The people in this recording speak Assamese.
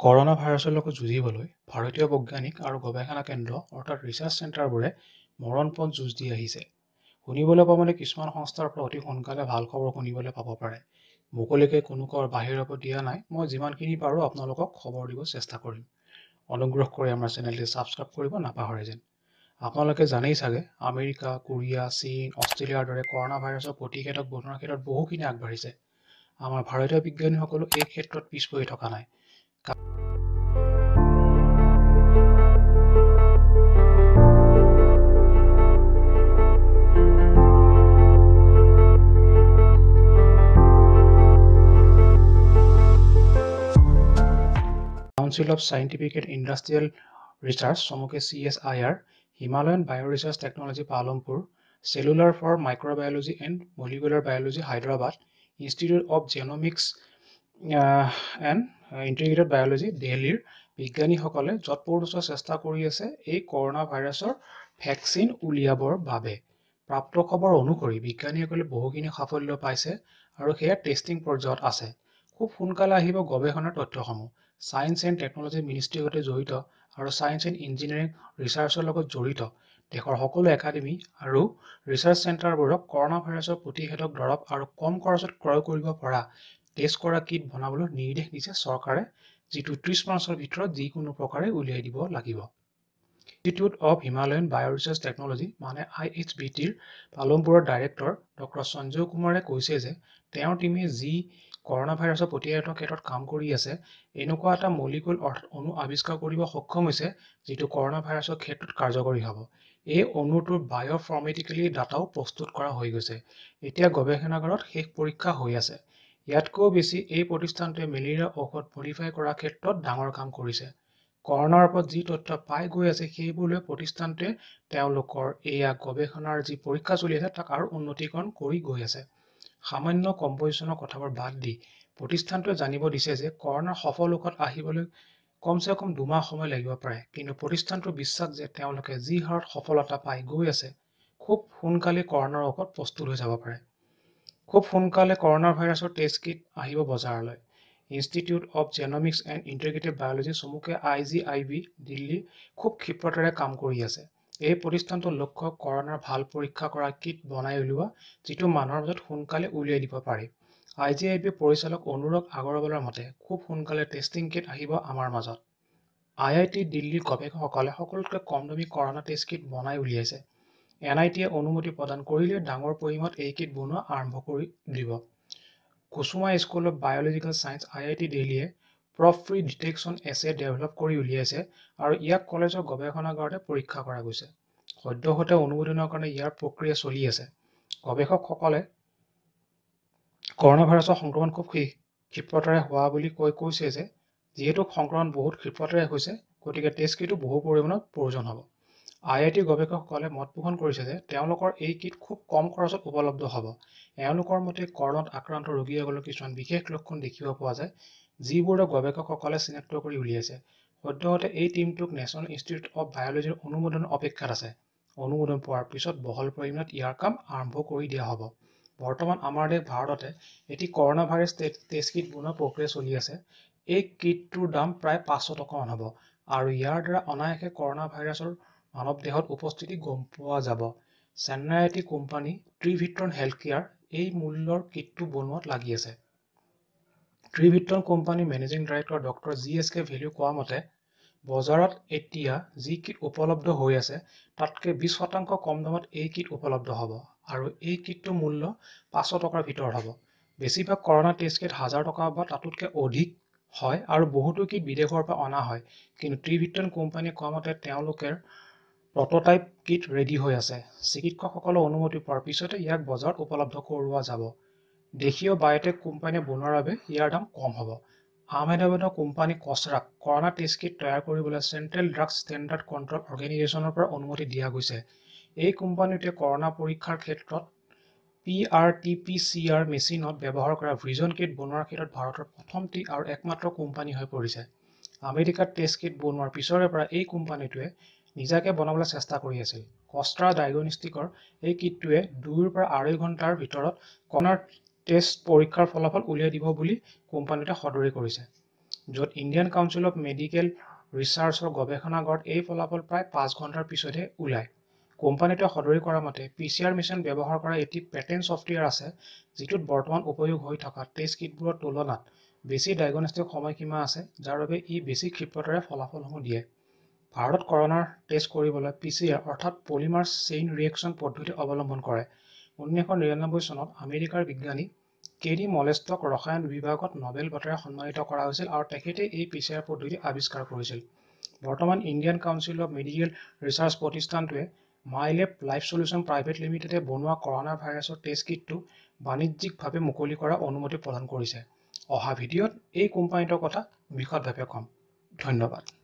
কৰনা ভাইৰাছৰ লগত যুঁজিবলৈ ভাৰতীয় বৈজ্ঞানিক আৰু গৱেষণা কেন্দ্ৰ অৰ্থাৎ ৰিচাৰ্চ চেণ্টাৰবোৰে মৰণপণ যুঁজ দি আহিছে। শুনিবলৈ পোৱা মানে কিছুমান সংস্থাৰ পৰা অতি সোনকালে ভাল খবৰ শুনিবলৈ পাব পাৰে। মুকলিকে কোনো কৰ বাহিৰৰ পৰা দিয়া নাই মই যিমানখিনি পাৰোঁ আপোনালোকক খবৰ দিব চেষ্টা কৰিম। অনুগ্ৰহ কৰি আমাৰ চেনেলটি ছাবস্ক্ৰাইব কৰিব নাপাহৰে যেন। আপোনালোকে জানেই চাগে আমেৰিকা কোৰিয়া চীন অষ্ট্ৰেলিয়াৰ দৰে কৰনা ভাইৰাছৰ প্ৰতিষেধক বনোৱাৰ ক্ষেত্ৰত বহুখিনি আগবাঢ়িছে। আমাৰ ভাৰতীয় বিজ্ঞানীসকলো এই ক্ষেত্ৰত পিছ পৰি থকা নাই। Council of scientific and industrial research চমুকে C S I R Himalayan bio' research technology Palampur cellular for microbiology and molecular biology Hyderabad institute of genomics and integrated biology দিল্লীৰ বিজ্ঞানীসকলে যৎপৰোনাস্ত চেষ্টা কৰি আছে এই কৰোণা ভাইৰাছৰ ভেকচিন উলিয়াবৰ বাবে। প্ৰাপ্ত খবৰ অনুসৰি বিজ্ঞানীসকলে বহুখিনি সাফল্য পাইছে আৰু সেয়া টেষ্টিং পৰ্যায়ত আছে। খুব সোনকালে আহিব গৱেষণাৰ তথ্যসমূহ। ছায়েন্স এণ্ড টেকনলজি মিনিষ্ট্ৰীৰ সৈতে জড়িত আৰু ছায়েন্স এণ্ড ইঞ্জিনিয়াৰিং ৰিচাৰ্চৰ লগত জড়িত। দেশৰ সকলো একাডেমী আৰু ৰিচাৰ্চ চেণ্টাৰবোৰক কৰোণা ভাইৰাছৰ প্ৰতিষেধক দৰৱ আৰু কম খৰচত ক্ৰয় কৰিব পৰা টেষ্ট কৰা কিট বনাবলৈ নিৰ্দেশ দিছে চৰকাৰে যিটো ত্ৰিছ মাৰ্চৰ ভিতৰত যিকোনো প্ৰকাৰে উলিয়াই দিব লাগিব। Institute of Himalayan bio' research technology মানে আই এইচ বি টিৰ পালমপুৰৰ ডাইৰেক্টৰ ডক্টৰ সঞ্জয় কুমাৰে কৈছে যে তেওঁৰ টীমে যি কৰোণা ভাইৰাছৰ প্ৰতিষেধকৰ ক্ষেত্ৰত কাম কৰি আছে এনেকুৱা এটা মলিকুল অণু আৱিষ্কাৰ কৰিব সক্ষম হৈছে যিটো কৰোণা ভাইৰাছৰ ক্ষেত্ৰত কাৰ্যকৰী হ'ব। এই অণুটোৰ বায়'ফৰ্মেটিকেলি ডাটাও প্ৰস্তুত কৰা হৈ গৈছে। এতিয়া গৱেষণাগাৰত শেষ পৰীক্ষা হৈ আছে। ইয়াতকৈও বেছি এই প্ৰতিষ্ঠানটোৱে মেলেৰিয়া ঔষধ মডিফাই কৰাৰ ক্ষেত্ৰত ডাঙৰ কাম কৰিছে। কৰোণাৰ ওপৰত যি তথ্য পাই গৈ আছে সেইবোৰ লৈ প্ৰতিষ্ঠানটোৱে তেওঁলোকৰ এয়া গৱেষণাৰ যি পৰীক্ষা চলি আছে তাক আৰু উন্নতিকৰণ কৰি গৈ আছে। সামান্য কম্পজিশ্যনৰ কথাবোৰ বাদ দি প্ৰতিষ্ঠানটোৱে জানিব দিছে যে কৰোণাৰ সফল ঔষধ আহিবলৈ কমচে কম দুমাহ সময় লাগিব পাৰে। কিন্তু প্ৰতিষ্ঠানটোৰ বিশ্বাস যে তেওঁলোকে যি হাৰত সফলতা পাই গৈ আছে খুব সোনকালে কৰোণাৰ ঔষধ প্ৰস্তুত হৈ যাব পাৰে। খুব সোনকালে কৰোণাৰ ভাইৰাছৰ টেষ্ট কিট আহিব বজাৰলৈ। Institute of genomics and integrated biology চমুকে I G I B Delhi খুব ক্ষিপ্ৰতাৰে কাম কৰি আছে। এই প্ৰতিষ্ঠানটোৰ লক্ষ্য কৰোণাৰ ভাল পৰীক্ষা কৰা কিট বনাই উলিওৱা যিটো মানুহৰ মাজত সোনকালে উলিয়াই দিব পাৰি। আই জি আই বি পৰিচালক অনুৰাগ আগৰৱালৰ মতে খুব সোনকালে টেষ্টিং কিট আহিব আমাৰ মাজত। আই আই টি দিল্লীৰ গৱেষকসকলে সকলোতকৈ কম দামী কৰোণা টেষ্ট কিট বনাই উলিয়াইছে। এন আই টিয়ে অনুমতি প্ৰদান কৰিলে ডাঙৰ পৰিমাণত এই কিট বনোৱা আৰম্ভ কৰি দিব। Kusuma school of biological science I I T দিল্লীয়ে probe free detection assay develop কৰি উলিয়াইছে আৰু ইয়াক কলেজৰ গৱেষণাগাৰতে পৰীক্ষা কৰা গৈছে। সদ্যহতে অনুমোদনৰ কাৰণে ইয়াৰ প্ৰক্ৰিয়া চলি আছে। গৱেষকসকলে কৰোণা ভাইৰাছৰ সংক্ৰমণ খুব ক্ষিপ্ৰতাৰে হোৱা বুলি কৈ কৈছে যে যিহেতু সংক্ৰমণ বহুত ক্ষিপ্ৰতাৰে হৈছে গতিকে টেষ্ট কিটো বহু পৰিমাণত প্ৰয়োজন হ'ব। আই আই টিৰ গৱেষকসকলে মত পোষণ কৰিছে যে তেওঁলোকৰ এই কিট খুব কম খৰচত উপলব্ধ হ'ব। এওঁলোকৰ মতে কৰোণাত আক্ৰান্ত ৰোগীসকলৰ কিছুমান বিশেষ লক্ষণ দেখিব পোৱা যায় যিবোৰক গৱেষকসকলে চিনাক্ত কৰি উলিয়াইছে। সদ্যহতে এই টীমটোক নেশ্যনেল ইনষ্টিটিউট অৱ বায়'লজিৰ অনুমোদনৰ অপেক্ষাত আছে। অনুমোদন পোৱাৰ পিছত বহল পৰিমাণত ইয়াৰ কাম আৰম্ভ কৰি দিয়া হ'ব। বৰ্তমান আমাৰ দেশ ভাৰততে এটি কৰোণা ভাইৰাছ টেষ্ট কিট বনোৱা প্ৰক্ৰিয়া চলি আছে। এই কিটটোৰ দাম প্ৰায় পাঁচশ টকামান হ'ব। আৰু ইয়াৰ দ্বাৰা অনায়াসে কৰোণা ভাইৰাছৰ মানৱ দেহত উপস্থিতি গম পোৱা যাব। চেন্নাই এটি কোম্পানী ট্ৰিভিট্ৰন হেল্থ কেয়াৰ এই মূল্যৰ কিটটো বনোৱাত লাগি আছে। ত্ৰিভিট্ৰন কোম্পানীৰ managing director doctor G S K Velu কোৱা মতে বজাৰত এতিয়া যি কিট উপলব্ধ হৈ আছে তাতকৈ বিছ শতাংশ কম দামত এই কিট উপলব্ধ হ'ব আৰু এই কিটটোৰ মূল্য পাঁচশ টকাৰ ভিতৰত হ'ব। বেছিভাগ কৰোণা টেষ্ট কিট হাজাৰ টকা বা তাতোতকৈ অধিক হয় আৰু বহুতো কিট বিদেশৰ পৰা অনা হয়। কিন্তু ত্ৰিভিট্ৰন কোম্পানীয়ে কোৱা মতে তেওঁলোকে প্ৰট'টাইপ কিট ৰেডি হৈ আছে। চিকিৎসকসকলৰ অনুমতি পোৱাৰ পিছতে ইয়াক বজাৰত উপলব্ধ কৰোৱা যাব। দেশীয় বায়'টেক কোম্পানীয়ে বনোৱাৰ বাবে ইয়াৰ দাম কম হ'ব। আহমেদাবাদৰ কোম্পানী কচৰাক কৰোণা টেষ্ট কিট তৈয়াৰ কৰিবলৈ চেণ্ট্ৰেল ড্ৰাগছ ষ্টেণ্ডাৰ্ড কণ্ট্ৰল অৰ্গেনাইজেশ্যনৰ পৰা অনুমতি দিয়া গৈছে। এই কোম্পানীটোৱে কৰোণা পৰীক্ষাৰ ক্ষেত্ৰত P R T P C R মেচিনত ব্যৱহাৰ কৰা ভিজন কিট বনোৱাৰ ক্ষেত্ৰত ভাৰতৰ প্ৰথমটি আৰু একমাত্ৰ কোম্পানী হৈ পৰিছে। আমেৰিকাত টেষ্ট কিট বনোৱাৰ পিছৰে পৰা এই কোম্পানীটোৱে নিজাকে বনাবলৈ চেষ্টা কৰি আছিল। কষ্ট্ৰা ডায়গনষ্টিকৰ এই কিটটোৱে দুইৰ পৰা আঢ়ৈ ঘণ্টাৰ ভিতৰত কণাৰ টেষ্ট পৰীক্ষাৰ ফলাফল উলিয়াই দিব বুলি কোম্পানীটোৱে সদৰি কৰিছে। য'ত ইণ্ডিয়ান কাউন্সিল অৱ মেডিকেল ৰিচাৰ্চৰ গৱেষণাগাৰত এই ফলাফল প্ৰায় পাঁচ ঘণ্টাৰ পিছতহে ওলায়। কোম্পানীটোৱে সদৰি কৰা মতে পি চি আৰ মেচিন ব্যৱহাৰ কৰা এটি পেটেণ্ট ছফ্টৱেৰ আছে যিটোত বৰ্তমান উপয়োগ হৈ থকা টেষ্ট কিটবোৰৰ তুলনাত বেছি ডায়েগনষ্টিক সময়সীমা আছে যাৰ বাবে ই বেছি ক্ষিপ্ৰতাৰে ফলাফলসমূহ দিয়ে। ভাৰতত কৰোনাৰ টেষ্ট কৰিবলৈ পি চি আৰ অৰ্থাৎ পলিমাৰ চেইন ৰিয়েকশ্যন পদ্ধতি অৱলম্বন কৰে। ঊনৈছশ নিৰানব্বৈ চনত আমেৰিকাৰ বিজ্ঞানী কেৰি মলেষ্টক ৰসায়ন বিভাগত নবেল বঁটাৰে সন্মানিত কৰা হৈছিল আৰু তেখেতে এই পি চি আৰ পদ্ধতি আৱিষ্কাৰ কৰিছিল। বৰ্তমান Indian council of medical research প্ৰতিষ্ঠানটোৱে মাইলেপ লাইফ চলিউশ্যন প্ৰাইভেট লিমিটেডে বনোৱা কৰোনা ভাইৰাছৰ টেষ্ট কিটটো বাণিজ্যিকভাৱে মুকলি কৰাৰ অনুমতি প্ৰদান কৰিছে। অহা ভিডিঅ'ত এই কোম্পানীটোৰ কথা বিশদভাৱে ক'ম। ধন্যবাদ।